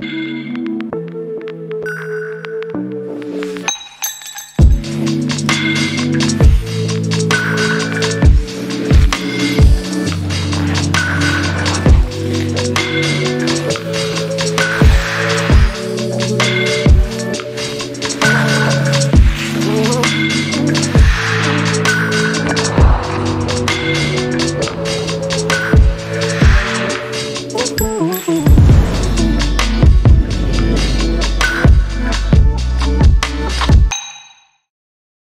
Música